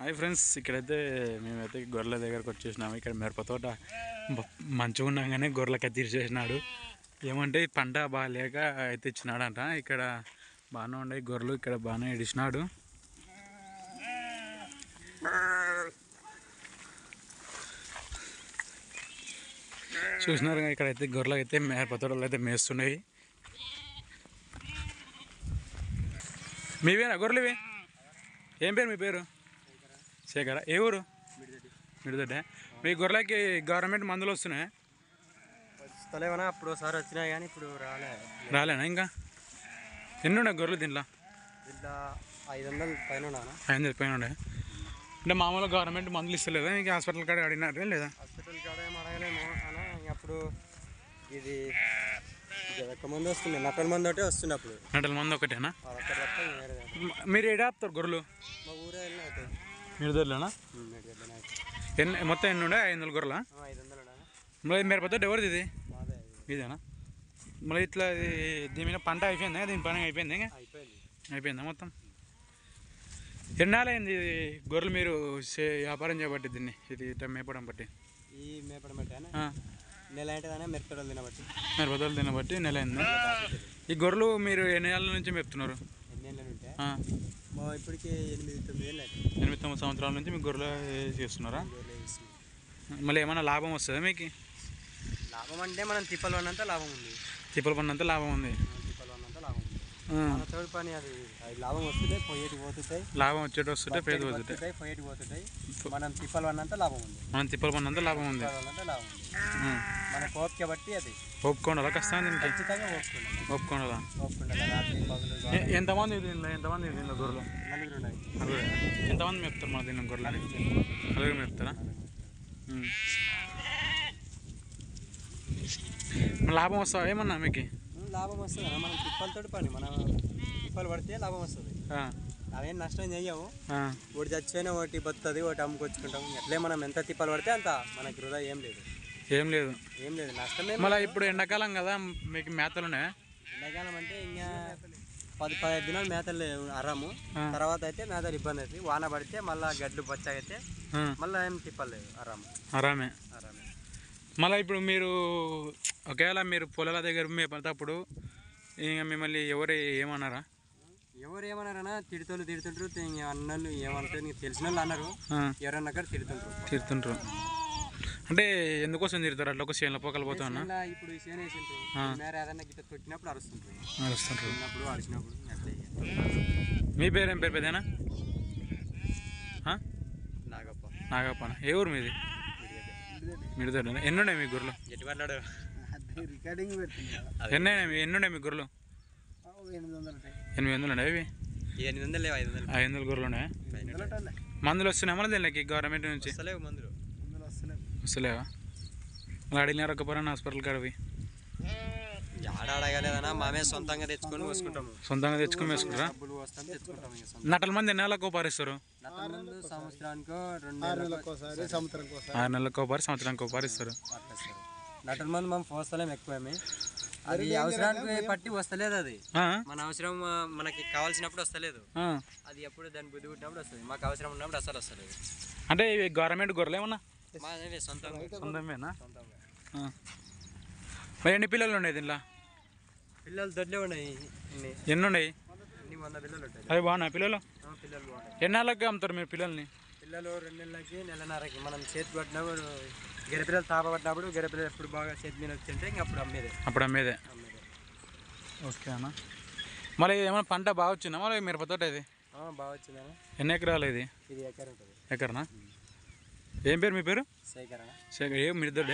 Hi friends ఇక్కడైతే మేమైతే గొర్రెల దగ్గరకు వచ్చేసినాము. ఇక్కడ మిరప తోట మంచిగా ఉండగానే గొర్రెలకి తీర్చేసినాడు. ఏమంటే పంట బాగాలేక అయితే ఇచ్చినాడంట ఇక్కడ బాగానే ఉండే గొర్రెలు ఇక్కడ బాగానే ఇడిచినాడు చూసినారు ఇక్కడ ఇక్కడైతే గొర్రెలు అయితే మిరప తోటలు అయితే మేస్తున్నాయి. మీవేనా గొర్రెలు ఏం పేరు మీ పేరు? శేఖర? ఏ ఊరు? మిడిదొడ్డ. మీ గొర్రెలకి గవర్నమెంట్ మందులు వస్తున్నాయి? వస్తలేవనా అప్పుడు ఒకసారి వచ్చినాయి కానీ ఇప్పుడు రాలే. రాలేనా ఇంకా? ఎన్ని ఉన్నాయి గొర్రెలు దీంట్లో? ఇలా ఐదు వందలు పైన ఉన్నానా ఆయన చెప్పిన ఉండే అంటే మామూలుగా గవర్నమెంట్ మందులు ఇస్తలేదా? ఇంకా హాస్పిటల్ కాడ అడిగినారు లేదా? హాస్పిటల్ కాడ ఏం అడగలేము అనా ఇంక అప్పుడు ఇది ఒక మంది వస్తుండే నక్కల మంది ఒకటే వస్తుండే అప్పుడు. గంటల మంది ఒకటేనా? దాంట్లో. మీరు ఏడా ఆపుతారు గొర్రెలు మా ఊరే వెళ్ళిన అవుతాయి మీరు నాయకు. ఎన్ని మొత్తం ఎన్ని ఉండే? ఐదు వందల గొర్రెల? మళ్ళీ మిరపతో ఎవరిది ఇది. ఇదేనా? మళ్ళీ ఇట్లా దీని మీద పంట అయిపోయిందా? దీని పని అయిపోయింది అయిపోయింది. అయిపోయిందా మొత్తం? ఎన్నాళ్ళైంది ఇది గొర్రెలు మీరు వ్యాపారం చేయబట్టి దీన్ని? ఇది ఇట్లా మేపడం బట్టి. ఈ మేపడం పెట్టాను ఆ, నెల తినబట్టి. మీరు బదులు తినబట్టి నెల అయింది? ఈ గొర్రెలు మీరు ఎన్ని ఏళ్ళ నుంచి మేపుతున్నారు? ఎన్ని ఆ, మా ఇప్పటికి ఎనిమిది తొమ్మిది ఏళ్ళు ఎనిమిది తొమ్మిది సంవత్సరాల నుంచి మీకు గొర్రెలు చేస్తున్నారా. మళ్ళీ ఏమైనా లాభం వస్తుందా మీకు? లాభం అంటే మనం తిప్పలు పడినంత లాభం ఉంది. తిప్పల పడినంత లాభం ఉంది మనం తిప్పలు పడినంత లాభం ఉంది ఆ, మన తోడు పని అది లాభం వస్తుంటే పోయేటి పోతుంటాయి. లాభం వచ్చేటి వస్తుంటే పేద వస్తుంటాయి పోయేటి పోతుంటాయి మనం తిప్పలు పడినంత లాభం ఉంది. మనం తిప్పల లాభం ఉంది. లాభం ఉంది. మన కోపిక బట్టి అది. ఒప్పుకోండాలా? కష్టం దీనికి? ఖచ్చితంగా ఒప్పుకోండాలా. ఎ- ఎంతమంది దీనిలో ఎంతమంది దీనిలో గొర్రెలు? నలుగురు ఎంతమంది మేపుతారు మన దీనిలో గొర్రెలు? నలుగురు మేపుతారా. లాభం వస్తా ఏమన్నా మీకు? లాభం వస్తుంది? మనం తిప్పలతోటి పని మనం తిప్పలు పడితే లాభం వస్తుంది. అవేం నష్టం చెయ్యము ఆ, ఒకటి చచ్చిపోయినా ఒకటి బతుతుంది ఒకటి అమ్ముకొచ్చుకుంటాం. ఎట్లే మనం ఎంత తిప్పలు పడితే అంత మనకి వృధా ఏం లేదు. ఏం లేదు. ఏం లేదు నష్టమే మళ్ళీ ఇప్పుడు ఎండాకాలం కదా మీకు మేతలు ఉన్నాయా? ఎండాకాలం అంటే ఇంకా పది పదిహేను దినాలు మేతలు లేవు, అరము. తర్వాత అయితే మేతలు ఇబ్బంది అవుతుంది. వాన పడితే మళ్ళీ గడ్లు బచ్చగైతే ఆ, మళ్ళీ ఏం తిప్పలేదు అరము ఆరామే అరమే మళ్ళీ ఇప్పుడు మీరు ఒకవేళ మీరు పొలాల దగ్గర మేపేటప్పుడు ఇంకా మిమ్మల్ని ఎవరు ఏమన్నారా? ఎవరు ఏమన్నారన్నా తిడుతుండ్రు తిడుతుంటారు ఇంక అన్నలు ఏమంటారు నీకు తెలిసిన వాళ్ళు అన్నారు ఎవరన్నా అక్కడ తిడుతుంటారు తిడుతుంటారు అంటే ఎందుకోసం తిడతారు? అట్లా ఒక చేనులో పోకలు ఇలా ఇప్పుడు సేన వేసింటారు మేర ఏదన్నా గిట్ట తొక్కినప్పుడు అరుస్తుంటారు నడుస్తుంటారు తిన్నప్పుడు అరిచినప్పుడు. మీ పేరు ఏం పేరు పెద్దనా? నాగప్ప. నాగప్పన? ఏ ఊరు మీది? మిడతాడు ఎన్ని ఉన్నాయి మీ గుర్రెలు? రికార్డింగ్ ఎన్ని ఉన్నాయి ఎన్ని ఉన్నాయి మీ గుర్రెలు? ఎనిమిది వందలు ఉన్నాయి అవి ఎనిమిది వందలు లేవు ఐదు వందలు. ఐదు వందల గుర్రెలు ఉన్నాయి? మందులు వస్తున్నాయి? మళ్ళీ దీనికి గవర్నమెంట్ నుంచి? వస్తలేవు మందులు. మందులు వస్తలేవు. అడిగినారు ఒక పరాన్ని హాస్పిటల్ కాడవి ఆడ అడగలేదన్నా మామే సొంతంగా తెచ్చుకొని సొంతంగా తెచ్చుకొని వేసుకుంటారా? డబ్బులు వస్తాం నటల మంది ఎన్ని నెలలకు పారిస్తారు? ముందు సంవత్సరానికో రెండు నెలలకు ఒకసారి సంవత్సరానికి ఒకసారి. ఆరు నెలలకు ఒకపారి సంవత్సరానికి ఒకపారి ఇస్తారు. అట్లా సార్ నటల మంది మనం పోస్తలేం ఎక్కువేమి. అది అవసరానికి పట్టి వస్తలేదు అది? మన అవసరం మనకి కావాల్సినప్పుడు వస్తలేదు. అది ఎప్పుడు దాని బుద్ధి పుట్టినప్పుడు వస్తుంది. మాకు అవసరం ఉన్నప్పుడు అసలు వస్తలేదు. అంటే ఇవి గవర్నమెంట్ గొర్రెలు ఏమన్నా? మాదే సొంతంగా. సొంతమేనా సొంతంగా. ఎన్ని పిల్లలు ఉన్నాయి దీనిలో? పిల్లలు దొడ్లే ఉన్నాయి ఎన్ని ఉన్నాయి వంద పిల్లలు ఉంటాయి అవి బాగున్నాయి పిల్లలు? పిల్లలు బాగుంటాయి ఎన్నాళ్ళకి అమ్ముతారు మీరు పిల్లల్ని? పిల్లలు రెండు నెలలకి నెలన్నరకి. మనం చేతి పట్టినప్పుడు గెరపిల్లలు తాప పట్టినప్పుడు గెరపిల్లలు ఎప్పుడు బాగా చేతి మీద వచ్చింటే ఇంక అప్పుడు అమ్మేదే. అప్పుడు అమ్మేదే. అమ్మేదే. ఓకే అన్న. మళ్ళీ ఏమైనా పంట బాగా వచ్చిందా? మళ్ళీ మిరపతోట ఇది? బాగా వచ్చిందన్న. ఎన్ని ఎకరాలు ఇది? ఇది ఎకరం ఎకరనా? ఏం పేరు మీ పేరు? సేకరణ శేఖర్. ఏ మిడిగడ్డ.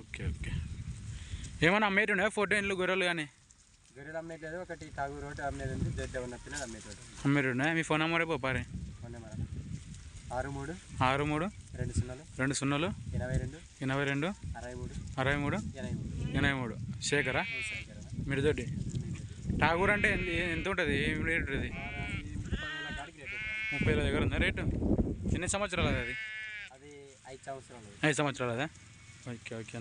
Okay okay. ఏమైనా అమ్మేటి ఉన్నాయా ఫోర్టీన్లు గొర్రెలు కానీ గొర్రెలు అమ్మేట్లేదు ఒకటి తాగు రోడ్డు అమ్మేది ఉంది దొడ్డ ఉన్న పిల్లలు అమ్మేటోడు అమ్మేటి ఉన్నాయా మీ ఫోన్ నెంబర్ పోపారే మొన్న మన ఆరు మూడు ఆరు మూడు రెండు సున్నాలు రెండు సున్నాలు ఎనభై రెండు ఎనభై రెండు అరవై మూడు అరవై మూడు ఎనభై మూడు. ఎనభై మూడు. శేఖరా? మిరిదొడ్డి ఠాగూర్ అంటే ఎంత ఉంటుంది? ఏం రేట్ ఈ ముప్పై వేల దగ్గర ఉందా రేటు? ఎన్ని సంవత్సరాలు అది? అది ఐదు సంవత్సరాలు. ఐదు సంవత్సరాలు అదా? ఓకే ఓకే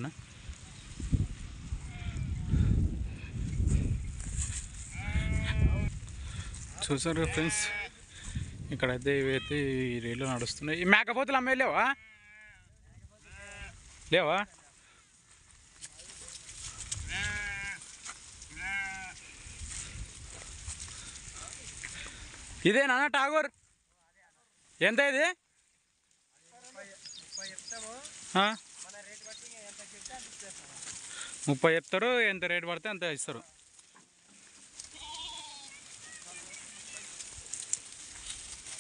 చూసారు ఫ్రెండ్స్? ఇక్కడైతే ఇవైతే ఈ రైళ్ళు నడుస్తున్నాయి. ఈ మేకపోతులు అమ్మే లేవా? లేవా? ఇదేనా టాగోర్ ఎంత ఇది? ముప్పై రేటు ముప్పై చెప్తారు ఎంత రేట్ పడితే అంత ఇస్తారు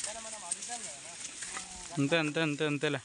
కానీ మనం అడుగుతాం కదా అంతే అంతే అంతే అంతేలే.